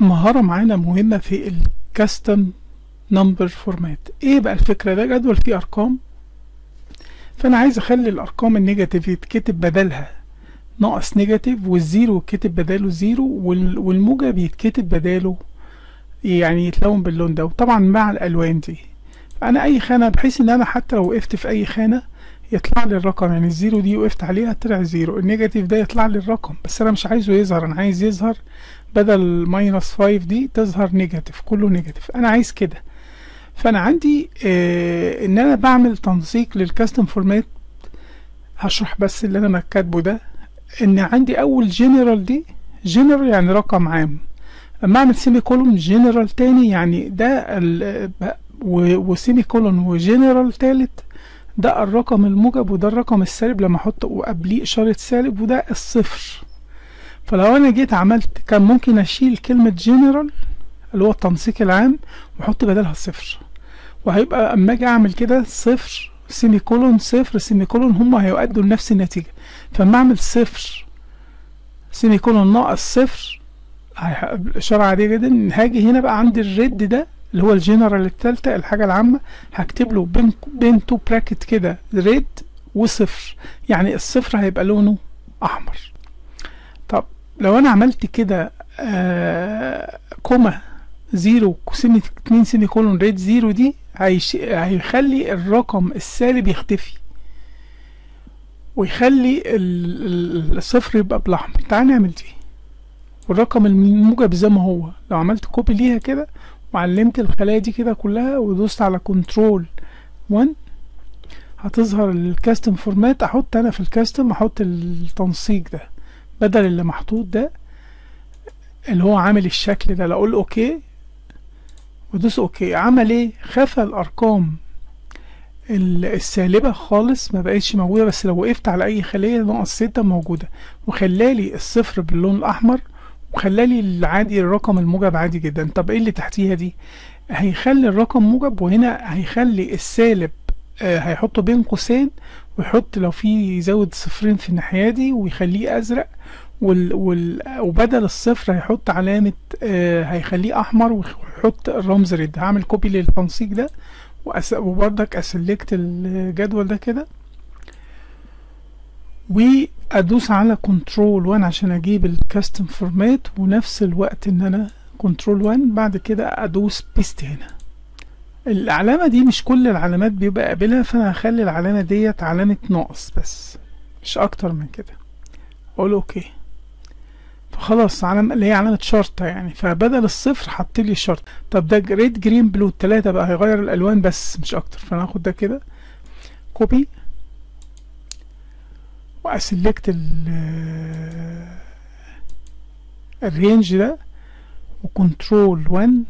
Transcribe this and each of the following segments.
مهارة معانا مهمة في ال custom number format إيه بقى الفكرة؟ ده جدول فيه أرقام. فأنا عايز أخلي الأرقام ال negative يتكتب بدلها. ناقص negative وال zero يتكتب بداله zero وال- والموجب يتكتب بداله يعني يتلون باللون ده. وطبعا مع الألوان دي. فانا أي خانة بحيث إن أنا حتى لو وقفت في أي خانة يطلع لي الرقم. يعني ال zero دي وقفت عليها طلع zero. ال negative ده يطلع لي الرقم. بس أنا مش عايزه يظهر. أنا عايز يظهر بدل minus 5 دي تظهر negative كله negative أنا عايز كده. فأنا عندي آه إن أنا بعمل تنسيق لل custom format هشرح بس اللي أنا كاتبه ده. إن عندي أول جنرال دي جنرال يعني رقم عام. اما أعمل semicolon general تاني يعني ده و semicolon و general تالت. ده الرقم الموجب وده الرقم السالب. لما أحط وقبليه إشارة سالب وده الصفر. فلو أنا جيت عملت كان ممكن أشيل كلمة جنرال اللي هو التنسيق العام وأحط بدلها صفر. وهيبقى أما أجي أعمل كده صفر semicolon صفر semicolon هما هيؤدوا لنفس النتيجة. فأما أعمل صفر semicolon ناقص صفر الإشارة عادية جدا هاجي هنا بقى عند ال red ده اللي هو الجنرال التالتة الحاجة العامة هكتب له بين بين two bracket كده red وصفر. يعني الصفر هيبقى لونه أحمر. طب لو أنا عملت كده آه comma zero semi اتنين semicolon red zero دي هيش هيخلي الرقم السالب يختفي. ويخلي ال- ال- الصفر يبقى بالأحمر تعال نعمل دي. والرقم الموجب زي ما هو. لو عملت copy ليها كده وعلمت الخلايا دي كده كلها ودوست على control 1 هتظهر ال custom format أحط أنا في ال custom أحط التنسيق ده. بدل اللي محطوط ده اللي هو عامل الشكل ده أقول OK ودوس OK. عمل إيه؟ خفى الأرقام ال- السالبة خالص ما بقتش موجودة بس لو وقفت على أي خلية ناقص ستة موجودة. وخلالي الصفر باللون الأحمر وخلالي العادي الرقم الموجب عادي جدا. طب إيه اللي تحتيها دي؟ هيخلي الرقم موجب وهنا هيخلي السالب هيحطه بين قوسين ويحط لو في يزود صفرين في الناحية دي ويخليه أزرق وال وال وبدل الصفر هيحط علامة آه هيخليه أحمر ويحط الرمز red. هعمل copy للتنسيق ده وأس... وبرضك أسلكت الجدول ده كده. وأدوس على control 1 عشان أجيب ال custom format ونفس الوقت إن أنا control 1 بعد كده أدوس paste هنا. العلامة دي مش كل العلامات بيبقى قابلها فانا هخلي العلامة ديت علامة ناقص بس مش أكتر من كده. أقول OK. فخلاص علامة اللي هي علامة شرطة يعني. فبدل الصفر حط لي الشرطة طب ده red green blue التلاتة بقى هيغير الألوان بس مش أكتر. فأنا هاخد ده كده. copy وأ select ال ال range ده. و control 1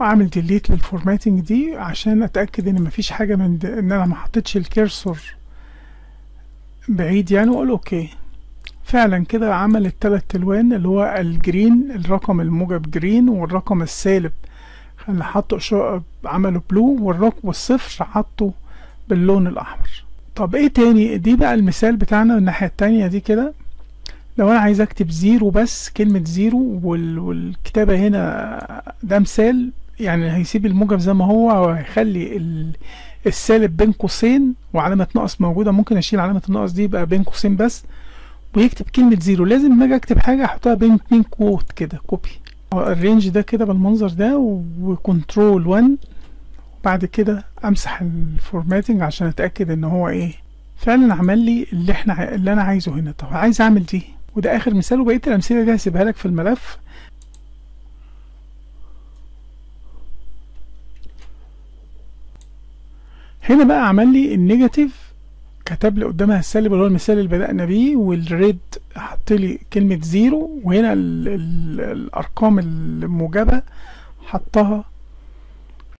وأعمل delete لل formatting دي عشان أتأكد إن مفيش حاجة من إن أنا ما حطيتش ال cursor بعيد يعني وأقول OK. فعلا كده عمل التلات ألوان اللي هو ال green الرقم الموجب green والرقم السالب. اللي حطه عمله blue والرقم والصفر حطه باللون الأحمر. طب إيه تاني؟ دي بقى المثال بتاعنا الناحية التانية دي كده. لو أنا عايز أكتب zero بس كلمة zero وال... والكتابة هنا ده مثال. يعني هيسيب الموجب زي ما هو وهيخلي ال... السالب بين قوسين وعلامة ناقص موجودة. ممكن أشيل علامة الناقص دي يبقى بين قوسين بس ويكتب كلمة zero. لازم لما أجي أكتب حاجة أحطها بين اتنين quote كده copy ال range ده كده بالمنظر ده و control 1 بعد كده أمسح ال formatting عشان أتأكد إن هو إيه. فعلا عمل لي اللي إحنا اللي أنا عايزه هنا. طب عايز أعمل دي؟ وده آخر مثال وبقية الأمثلة دي هسيبها لك في الملف. هنا بقى عمل لي ال negative كتب لي قدامها السالب اللي هو المثال اللي بدأنا بيه وال red حط لي كلمة zero وهنا ال ال الأرقام الموجبة حطها